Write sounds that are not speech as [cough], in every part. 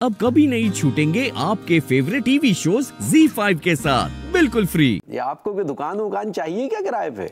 अब कभी नहीं छूटेंगे आपके फेवरेट टीवी शोज़ Z5 के साथ। बिल्कुल फ्री ये आपको कोई दुकान वुकान चाहिए क्या किराए पे?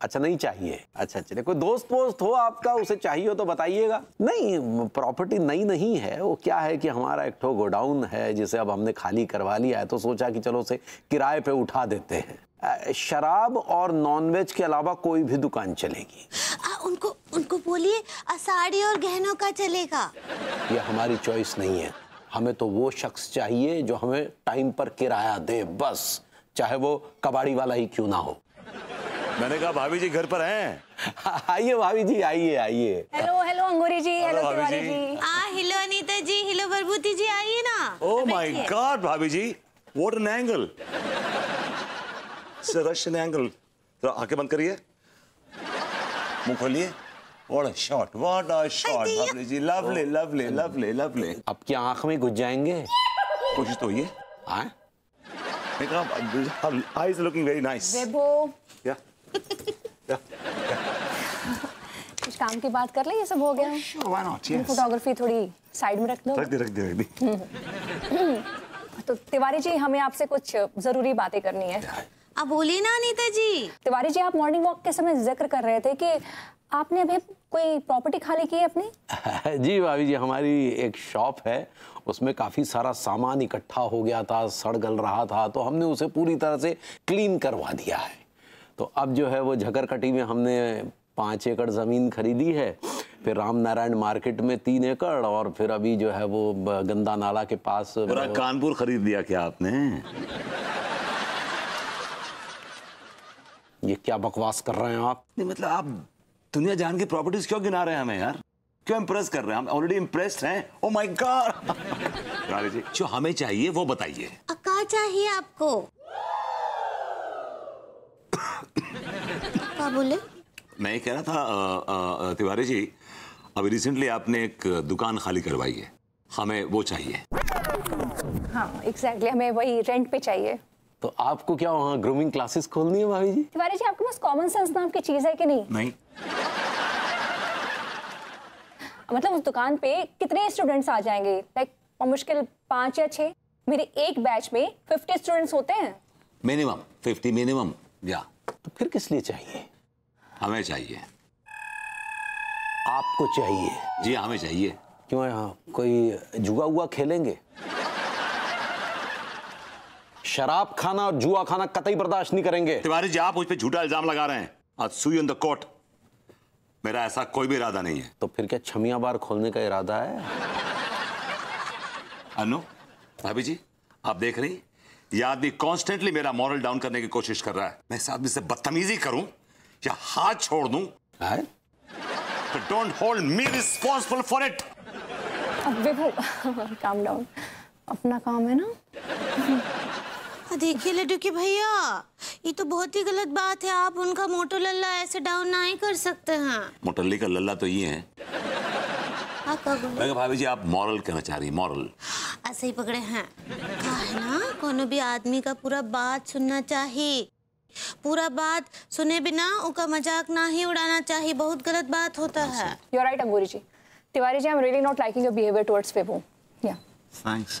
अच्छा नहीं चाहिए। अच्छा चलिए कोई दोस्त वोस्त हो आपका, उसे चाहिए हो तो बताइएगा। नहीं प्रॉपर्टी नई नहीं है। वो क्या है कि हमारा एक ठो गोडाउन है, जिसे अब हमने खाली करवा लिया है तो सोचा कि चलो उसे किराए पे उठा देते हैं। शराब और नॉनवेज के अलावा कोई भी दुकान चलेगी। उनको बोलिए साड़ी और गहनों का चलेगा। ये हमारी चॉइस नहीं है। हमें तो वो शख्स चाहिए जो हमें टाइम पर किराया दे बस। चाहे वो कबाड़ी वाला ही क्यों ना हो। मैंने कहा भाभी जी घर पर हैं? [laughs] आइए भाभी जी आइए आइए। Hello hello Angoori ji hello भाभी तिवारी जी। आ हिलो अनीता जी हिलो बरबूती जी आइए ना। ओह माय गॉड भाभी जी what an angle Russian angle तो आँखें बंद करिए। मुँह खोलिए। A shot what a shot दिया। भाभी जी लवली लवली लवली लवली अब क्या आँख में घुस जाएँगे? कोशिश तो ये हाँ? मैं कहा आईज लुकिंग वेरी नाइस वेबो। या। कुछ काम की बात कर ले ये सब हो गया। व्हाई नॉट यस फोटोग्राफी थोड़ी साइड में रख दो। रख दे रख दे रख दे। [clears throat] तो तिवारी जी हमें आपसे कुछ ज़रूरी बातें करनी है। अब बोलिए ना अनीता जी। तिवारी जी आप मॉर्निंग वॉक के समय ज़िक्र कर रहे थे कि आपने अभी कोई प्रॉपर्टी खाली की है अपनी? [laughs] जी भाभी जी हमारी एक शॉप है। उसमें काफ़ी सारा सामान इकट्ठा हो गया था सड़ गल रहा था तो हमने उसे पूरी तरह से क्लीन करवा दिया है। तो अब जो है वो झकरकटी में हमने पाँच एकड़ ज़मीन खरीदी है फिर राम नारायण मार्केट में तीन एकड़ और फिर अभी जो है वो गंदा नाला के पास पूरा कानपुर खरीद लिया क्या आपने? ये क्या बकवास कर रहे हैं आप? नहीं मतलब आप दुनिया जान की प्रॉपर्टीज़ क्यों गिना रहे हैं हमें यार? क्यों इम्प्रेस कर रहे हैं? हम ऑलरेडी इम्प्रेस्ड हैं। ओ माय गॉड जी जो हमें चाहिए वो बताइए। आ, का चाहिए आपको? [coughs] का बोले? मैं कह रहा था तिवारी जी अभी रिसेंटली आपने एक दुकान खाली करवाई है। हमें वो चाहिए। हाँ एग्जैक्टली exactly, हमें वही रेंट पे चाहिए। तो आपको क्या वहाँ ग्रूमिंग क्लासेस खोलनी है भाभी जी? तिवारी जी आपके पास कॉमन सेंस नाम की चीज़ है कि नहीं? नहीं। मतलब उस दुकान पे कितने स्टूडेंट्स आ जाएँगे? लाइक मुश्किल पाँच या छः मेरे एक बैच में फिफ्टी स्टूडेंट्स होते हैं। मिनिमम फिफ्टी मिनिमम या। तो फिर किस लिए चाहिए? हमें चाहिए। आपको चाहिए। जी हमें चाहिए। क्यों यहाँ कोई जुआ उआ खेलेंगे? शराब खाना और जुआ खाना कतई बर्दाश्त नहीं करेंगे। तिवारी जी आप मुझ पे झूठा इल्ज़ाम लगा रहे हैं। आज सुई इन द कोर्ट मेरा ऐसा कोई भी इरादा नहीं है। तो फिर क्या छमिया बार खोलने का इरादा है? अनु भाभी जी आप देख रही ये आदमी कॉन्स्टेंटली मेरा मॉरल डाउन करने की कोशिश कर रहा है। मैं इस आदमी से बदतमीजी करूँ या हाथ छोड़ दूँ? है? तो don't hold me responsible for it अब काम डाउन अपना काम है ना? देखिए लड्डू के भैया। ये तो बहुत ही गलत बात है। आप उनका मोटो लल्ला ऐसे डाउन ना ही कर सकते हैं। मोटल्ली का लल्ला तो ये है। हाँ मैं भाभी जी आप मॉरल कहना चाह रही मॉरल ऐसे ही पकड़े हैं। का है ना कोनो भी आदमी का पूरा बात सुनना चाहिए पूरा बात सुने बिना उनका मज़ाक ना ही उड़ाना चाहिए बहुत गलत बात होता है। You are right Angoori ji Tiwari ji I am really not liking your behaviour towards Vibhu या थैंक्स